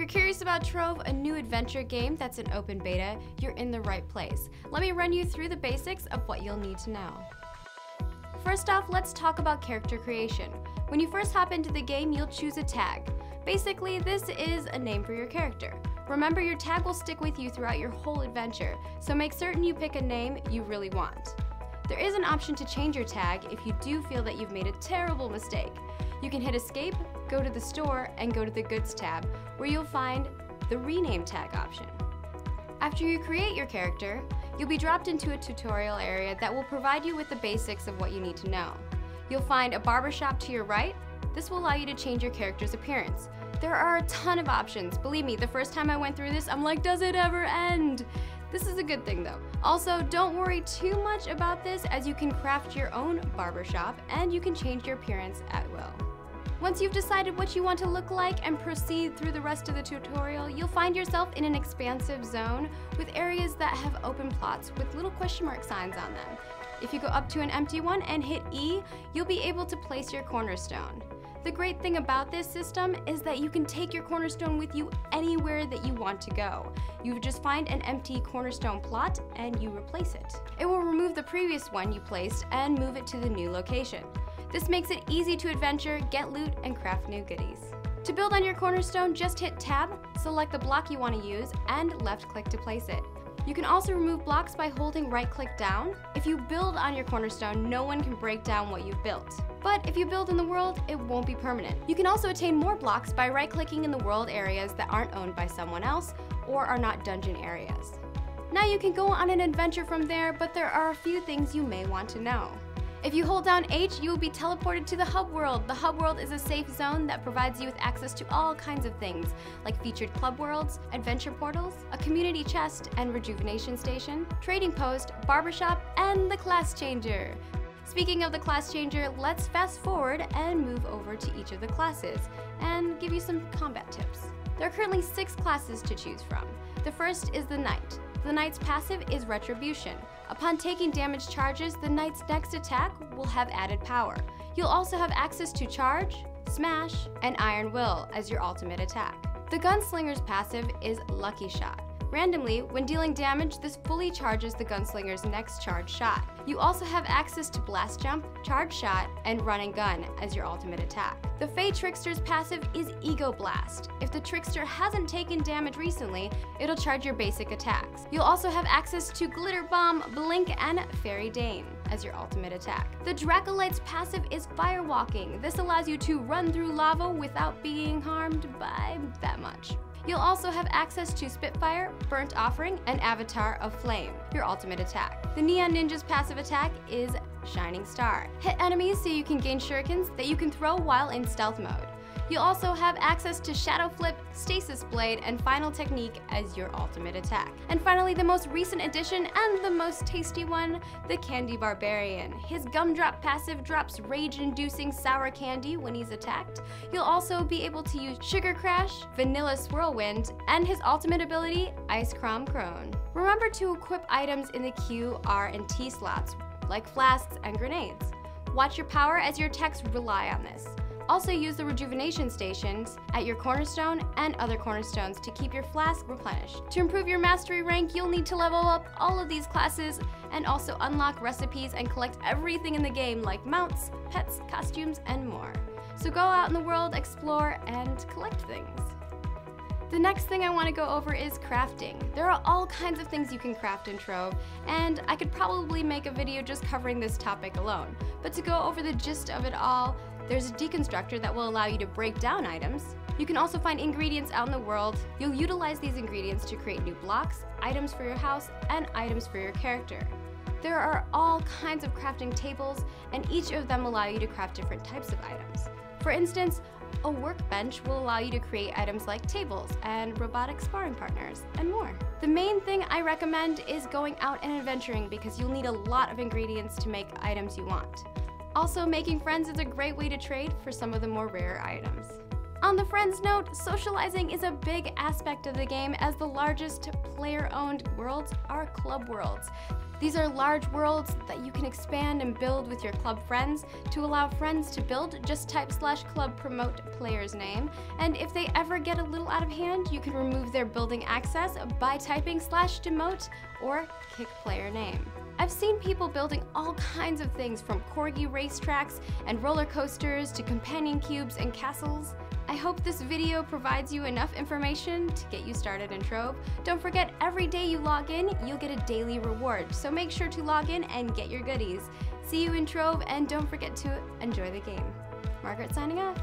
you're curious about Trove, a new adventure game that's an open beta, you're in the right place. Let me run you through the basics of what you'll need to know. First off, let's talk about character creation. When you first hop into the game, you'll choose a tag. Basically, this is a name for your character. Remember, your tag will stick with you throughout your whole adventure, so make certain you pick a name you really want. There is an option to change your tag if you do feel that you've made a terrible mistake. You can hit escape, go to the store, and go to the goods tab, where you'll find the rename tag option. After you create your character, you'll be dropped into a tutorial area that will provide you with the basics of what you need to know. You'll find a barbershop to your right. This will allow you to change your character's appearance. There are a ton of options. Believe me, the first time I went through this, I'm like, does it ever end? This is a good thing though. Also, don't worry too much about this as you can craft your own barbershop and you can change your appearance at will. Once you've decided what you want to look like and proceed through the rest of the tutorial, you'll find yourself in an expansive zone with areas that have open plots with little question mark signs on them. If you go up to an empty one and hit E, you'll be able to place your cornerstone. The great thing about this system is that you can take your cornerstone with you anywhere that you want to go. You just find an empty cornerstone plot and you replace it. It will remove the previous one you placed and move it to the new location. This makes it easy to adventure, get loot, and craft new goodies. To build on your cornerstone, just hit tab, select the block you want to use, and left click to place it. You can also remove blocks by holding right click down. If you build on your cornerstone, no one can break down what you've built. But if you build in the world, it won't be permanent. You can also attain more blocks by right clicking in the world areas that aren't owned by someone else or are not dungeon areas. Now you can go on an adventure from there, but there are a few things you may want to know. If you hold down H, you will be teleported to the Hub World. The Hub World is a safe zone that provides you with access to all kinds of things, like featured club worlds, adventure portals, a community chest and rejuvenation station, trading post, barbershop, and the class changer. Speaking of the class changer, let's fast forward and move over to each of the classes and give you some combat tips. There are currently six classes to choose from. The first is the Knight. The Knight's passive is Retribution. Upon taking damage charges, the Knight's next attack will have added power. You'll also have access to Charge, Smash, and Iron Will as your ultimate attack. The Gunslinger's passive is Lucky Shot. Randomly, when dealing damage, this fully charges the gunslinger's next charge shot. You also have access to Blast Jump, Charge Shot, and Run and Gun as your ultimate attack. The Fae Trickster's passive is Ego Blast. If the Trickster hasn't taken damage recently, it'll charge your basic attacks. You'll also have access to Glitter Bomb, Blink, and Fairy Dame as your ultimate attack. The Dracolyte's passive is Firewalking. This allows you to run through lava without being harmed by that much. You'll also have access to Spitfire, Burnt Offering, and Avatar of Flame, your ultimate attack. The Neon Ninja's passive attack is Shining Star. Hit enemies so you can gain shurikens that you can throw while in stealth mode. You'll also have access to Shadow Flip, Stasis Blade, and Final Technique as your ultimate attack. And finally, the most recent addition and the most tasty one, the Candy Barbarian. His Gumdrop passive drops rage-inducing sour candy when he's attacked. You'll also be able to use Sugar Crash, Vanilla Swirlwind, and his ultimate ability, Ice Crom Crone. Remember to equip items in the Q, R, and T slots, like flasks and grenades. Watch your power as your attacks rely on this. Also use the rejuvenation stations at your cornerstone and other cornerstones to keep your flask replenished. To improve your mastery rank, you'll need to level up all of these classes and also unlock recipes and collect everything in the game like mounts, pets, costumes, and more. So go out in the world, explore, and collect things. The next thing I want to go over is crafting. There are all kinds of things you can craft in Trove, and I could probably make a video just covering this topic alone. But to go over the gist of it all, there's a deconstructor that will allow you to break down items. You can also find ingredients out in the world. You'll utilize these ingredients to create new blocks, items for your house, and items for your character. There are all kinds of crafting tables, and each of them allow you to craft different types of items. For instance, a workbench will allow you to create items like tables and robotic sparring partners and more. The main thing I recommend is going out and adventuring because you'll need a lot of ingredients to make items you want. Also, making friends is a great way to trade for some of the more rare items. On the friends note, socializing is a big aspect of the game as the largest player-owned worlds are club worlds. These are large worlds that you can expand and build with your club friends. To allow friends to build, just type slash club promote player's name. And if they ever get a little out of hand, you can remove their building access by typing slash demote or kick player name. I've seen people building all kinds of things from corgi racetracks and roller coasters to companion cubes and castles. I hope this video provides you enough information to get you started in Trove. Don't forget, every day you log in, you'll get a daily reward, so make sure to log in and get your goodies. See you in Trove, and don't forget to enjoy the game. Margaret signing off.